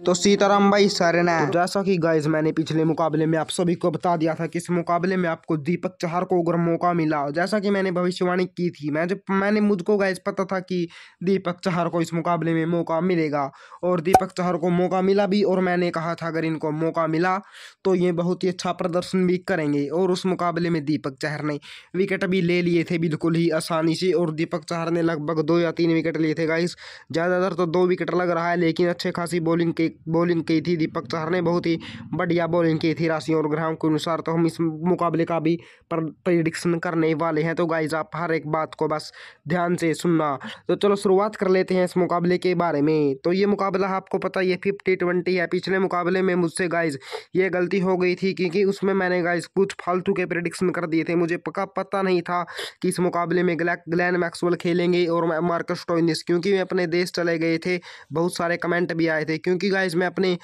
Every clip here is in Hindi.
तो सीताराम भाई सर ने। तो जैसा कि गाइज़ मैंने पिछले मुकाबले में आप सभी को बता दिया था कि इस मुकाबले में आपको दीपक चहर को अगर मौका मिला, जैसा कि मैंने भविष्यवाणी की थी, मैं जब, मैंने मुझको गाइज़ पता था कि दीपक चहर को इस मुकाबले में मौका मिलेगा, और दीपक चहर को मौका मिला भी, और मैंने कहा था अगर इनको मौका मिला तो ये बहुत ही अच्छा प्रदर्शन भी करेंगे, और उस मुकाबले में दीपक चहर ने विकेट भी ले लिए थे बिल्कुल ही आसानी से, और दीपक चहर ने लगभग दो या तीन विकेट लिए थे गाइज़ ज़्यादातर तो दो विकेट लग रहा है, लेकिन अच्छे खासी बॉलिंग के बॉलिंग की थी दीपक चहर ने, बहुत ही बढ़िया बॉलिंग की थी राशि और ग्राम के अनुसार तो हम इस मुकाबले का भी प्रडिक्शन करने वाले हैं। तो गाइज़ आप हर एक बात को बस ध्यान से सुनना। तो चलो शुरुआत कर लेते हैं इस मुकाबले के बारे में। तो ये मुकाबला आपको पता ये फिफ्टी ट्वेंटी है। पिछले मुकाबले में मुझसे गाइज़ ये गलती हो गई थी क्योंकि उसमें मैंने गाइज़ कुछ फालतू के प्रडिक्शन कर दिए थे। मुझे पक्का पता नहीं था कि इस मुकाबले में ग्लैन मैक्सवेल खेलेंगे और मार्कस टोइनिस क्योंकि वे अपने देश चले गए थे। बहुत सारे कमेंट भी आए थे, क्योंकि गाइज़ मैं अपने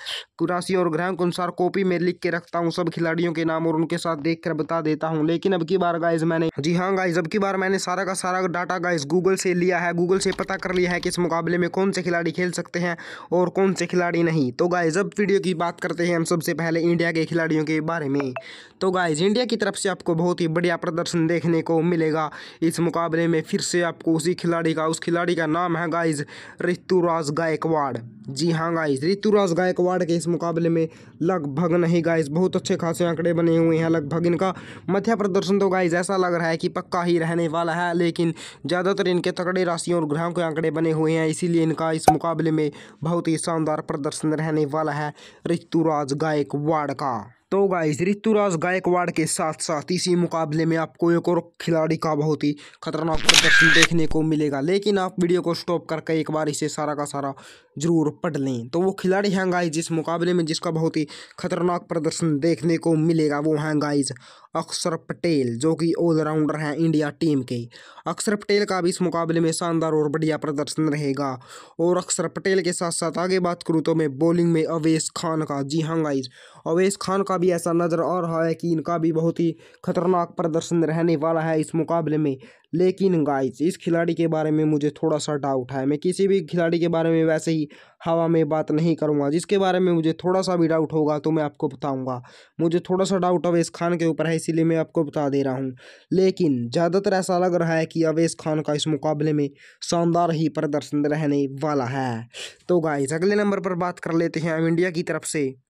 राशि और ग्रह के अनुसार कॉपी में लिख के रखता हूँ, सब खिलाड़ियों के नाम और उनके साथ देख कर बता देता हूँ। लेकिन अब की बार गाइज़ मैंने जी हाँ गाइज़ अब की बार मैंने सारा का सारा डाटा गाइज़ गूगल से लिया है। गूगल से पता कर लिया है कि इस मुकाबले में कौन से खिलाड़ी खेल सकते हैं और कौन से खिलाड़ी नहीं। तो गाइज़ अब वीडियो की बात करते हैं हम सबसे पहले इंडिया के खिलाड़ियों के बारे में। तो गाइज़ इंडिया की तरफ़ से आपको बहुत ही बढ़िया प्रदर्शन देखने को मिलेगा। इस मुकाबले में फिर से आपको उसी खिलाड़ी का उस खिलाड़ी का नाम है गाइज़ ऋतुराज गायकवाड़। जी हाँ गाइस ऋतुराज गायकवाड़ के इस मुकाबले में लगभग नहीं गाइस बहुत अच्छे खासे आंकड़े बने हुए हैं लगभग इनका मध्य प्रदर्शन तो गाइस ऐसा लग रहा है कि पक्का ही रहने वाला है, लेकिन ज़्यादातर इनके तकड़े राशियों और ग्रहों के आंकड़े बने हुए हैं, इसीलिए इनका इस मुकाबले में बहुत ही शानदार प्रदर्शन रहने वाला है ऋतुराज गायकवाड़ का। तो गाइस ऋतुराज गायकवाड़ के साथ साथ इसी मुकाबले में आपको एक और खिलाड़ी का बहुत ही खतरनाक प्रदर्शन देखने को मिलेगा। लेकिन आप वीडियो को स्टॉप करके एक बार इसे सारा का सारा ज़रूर पढ़ लें। तो वो खिलाड़ी हैं गाइज़ जिस मुकाबले में जिसका बहुत ही खतरनाक प्रदर्शन देखने को मिलेगा, वो हैं गाइज़ अक्षर पटेल, जो कि ऑलराउंडर हैं इंडिया टीम के। अक्षर पटेल का भी इस मुकाबले में शानदार और बढ़िया प्रदर्शन रहेगा। और अक्षर पटेल के साथ साथ आगे बात करूँ तो मैं बॉलिंग में अवेश खान का। जी हाँ गाइज़ अवेश खान का भी ऐसा नज़र आ रहा है कि इनका भी बहुत ही खतरनाक प्रदर्शन रहने वाला है इस मुकाबले में। लेकिन गाइस इस खिलाड़ी के बारे में मुझे थोड़ा सा डाउट है। मैं किसी भी खिलाड़ी के बारे में वैसे ही हवा में बात नहीं करूँगा। जिसके बारे में मुझे थोड़ा सा भी डाउट होगा तो मैं आपको बताऊँगा। मुझे थोड़ा सा डाउट अवेश खान के ऊपर है, इसीलिए मैं आपको बता दे रहा हूँ। लेकिन ज़्यादातर ऐसा लग रहा है कि अवेश खान का इस मुकाबले में शानदार ही प्रदर्शन रहने वाला है। तो गाइस अगले नंबर पर बात कर लेते हैं हम इंडिया की तरफ़ से।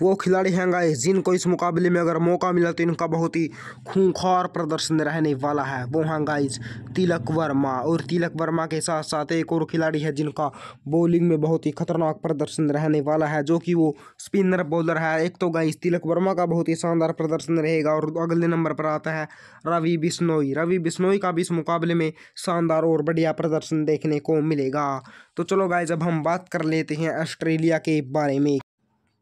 वो खिलाड़ी हैं गाइस जिनको इस मुकाबले में अगर मौका मिला तो इनका बहुत ही खूंखार प्रदर्शन रहने वाला है। वो हैं गाइस तिलक वर्मा और तिलक वर्मा के साथ साथ एक और खिलाड़ी है जिनका बॉलिंग में बहुत ही खतरनाक प्रदर्शन रहने वाला है, जो कि वो स्पिनर बॉलर है। एक तो गाइस तिलक वर्मा का बहुत ही शानदार प्रदर्शन रहेगा और अगले नंबर पर आता है रवि बिश्नोई। रवि बिश्नोई का भी इस मुकाबले में शानदार और बढ़िया प्रदर्शन देखने को मिलेगा। तो चलो गाइज़ अब हम बात कर लेते हैं ऑस्ट्रेलिया के बारे में।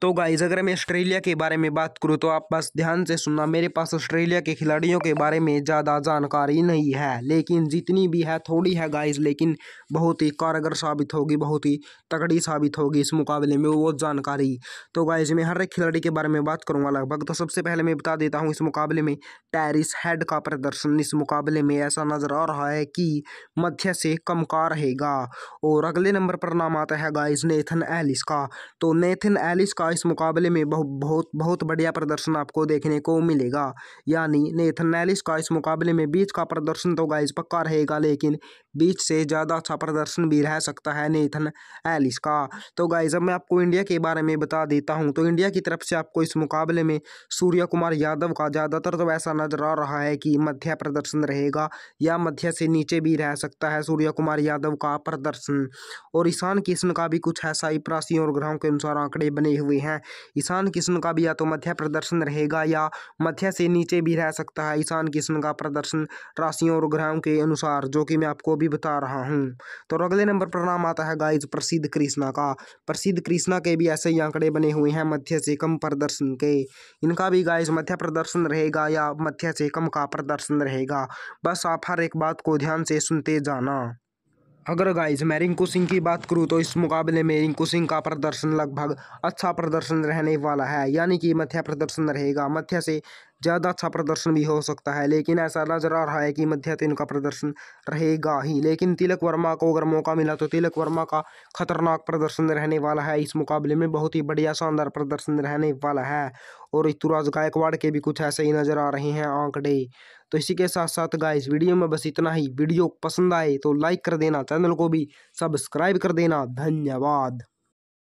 तो गाइज़ अगर मैं ऑस्ट्रेलिया के बारे में बात करूँ तो आप बस ध्यान से सुनना, मेरे पास ऑस्ट्रेलिया के खिलाड़ियों के बारे में ज़्यादा जानकारी नहीं है। लेकिन जितनी भी है, थोड़ी है गाइज़ लेकिन बहुत ही कारगर साबित होगी, बहुत ही तगड़ी साबित होगी इस मुकाबले में वो जानकारी। तो गाइज़ मैं हर एक खिलाड़ी के बारे में बात करूँगा लगभग। तो सबसे पहले मैं बता देता हूँ, इस मुकाबले में टेरिस हेड का प्रदर्शन इस मुकाबले में ऐसा नज़र आ रहा है कि मध्य से कम का रहेगा। और अगले नंबर पर नाम आता है गाइज़ नेथन एलिस का। तो नेथन एलिस का इस मुकाबले में बहुत बहुत बहुत बढ़िया प्रदर्शन आपको देखने को मिलेगा। यानी नेथन एलिस का इस मुकाबले में बीच का प्रदर्शन तो गाइज़ पक्का रहेगा, लेकिन बीच से ज़्यादा अच्छा प्रदर्शन भी रह सकता है नेथन एलिस का। तो गाइज़ अब मैं आपको इंडिया के बारे में बता देता हूँ। तो इंडिया की तरफ़ से आपको इस मुकाबले में सूर्य कुमार यादव का ज़्यादातर तो ऐसा नज़र आ रहा है कि मध्य प्रदर्शन रहेगा या मध्य से नीचे भी रह सकता है सूर्य कुमार यादव का प्रदर्शन। और ईशान किशन का भी कुछ ऐसा ही प्रासियों और ग्रहों के अनुसार आंकड़े बने हुए हैं। ईशान किशन का भी या तो मध्य प्रदर्शन रहेगा या मध्य से नीचे भी रह सकता है। ईशान किशन का प्रदर्शन राशियों और ग्रहों के अनुसार, जो कि मैं आपको भी बता रहा हूँ। तो अगले नंबर पर नाम आता है गाइज़ प्रसिद्ध कृष्णा का। प्रसिद्ध कृष्णा के भी ऐसे ही आंकड़े बने हुए हैं मध्य से कम प्रदर्शन के। इनका भी गाइज़ मध्य प्रदर्शन रहेगा या मध्य से कम का प्रदर्शन रहेगा। बस आप हर एक बात को ध्यान से सुनते जाना। अगर गाइज़ मैं रिंकू सिंह की बात करूँ तो इस मुकाबले में रिंकू सिंह का प्रदर्शन लगभग अच्छा प्रदर्शन रहने वाला है। यानी कि मध्य प्रदर्शन रहेगा। मध्य से ज़्यादा अच्छा प्रदर्शन भी हो सकता है, लेकिन ऐसा नज़र आ रहा है कि मध्य तीन का प्रदर्शन रहेगा ही। लेकिन तिलक वर्मा को अगर मौका मिला तो तिलक वर्मा का खतरनाक प्रदर्शन रहने वाला है। इस मुकाबले में बहुत ही बढ़िया शानदार प्रदर्शन रहने वाला है और ऋतुराज गायकवाड़ के भी कुछ ऐसे ही नज़र आ रहे हैं आंकड़े। तो इसी के साथ साथ गाइस, वीडियो में बस इतना ही। वीडियो पसंद आए तो लाइक कर देना, चैनल को भी सब्सक्राइब कर देना। धन्यवाद।